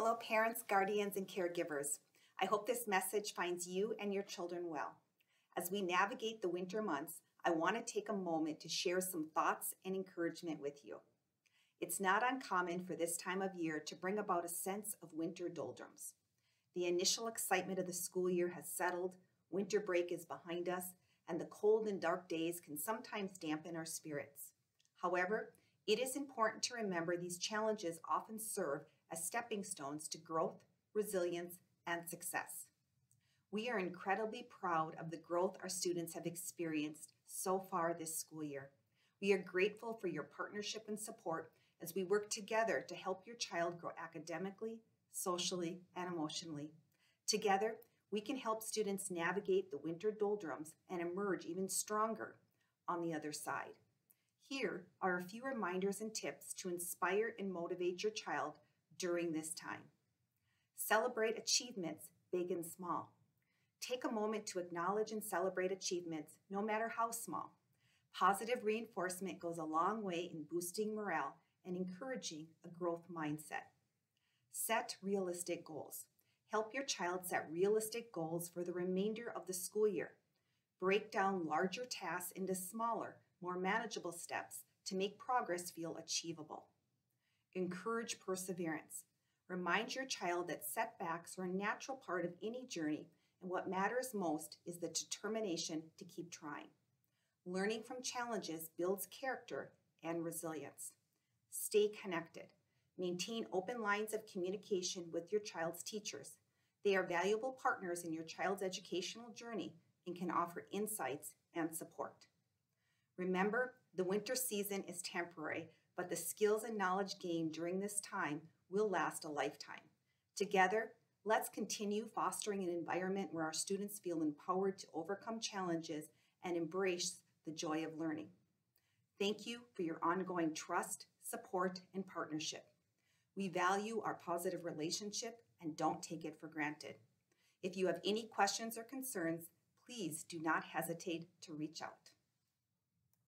Hello, parents, guardians, and caregivers. I hope this message finds you and your children well. As we navigate the winter months, I want to take a moment to share some thoughts and encouragement with you. It's not uncommon for this time of year to bring about a sense of winter doldrums. The initial excitement of the school year has settled, winter break is behind us, and the cold and dark days can sometimes dampen our spirits. However, it is important to remember these challenges often serve as stepping stones to growth, resilience, and success. We are incredibly proud of the growth our students have experienced so far this school year. We are grateful for your partnership and support as we work together to help your child grow academically, socially, and emotionally. Together, we can help students navigate the winter doldrums and emerge even stronger on the other side. Here are a few reminders and tips to inspire and motivate your child during this time. Celebrate achievements, big and small. Take a moment to acknowledge and celebrate achievements, no matter how small. Positive reinforcement goes a long way in boosting morale and encouraging a growth mindset. Set realistic goals. Help your child set realistic goals for the remainder of the school year. Break down larger tasks into smaller, more manageable steps to make progress feel achievable. Encourage perseverance. Remind your child that setbacks are a natural part of any journey, and what matters most is the determination to keep trying. Learning from challenges builds character and resilience. Stay connected. Maintain open lines of communication with your child's teachers. They are valuable partners in your child's educational journey and can offer insights and support. Remember, the winter season is temporary, but the skills and knowledge gained during this time will last a lifetime. Together, let's continue fostering an environment where our students feel empowered to overcome challenges and embrace the joy of learning. Thank you for your ongoing trust, support, and partnership. We value our positive relationship and don't take it for granted. If you have any questions or concerns, please do not hesitate to reach out.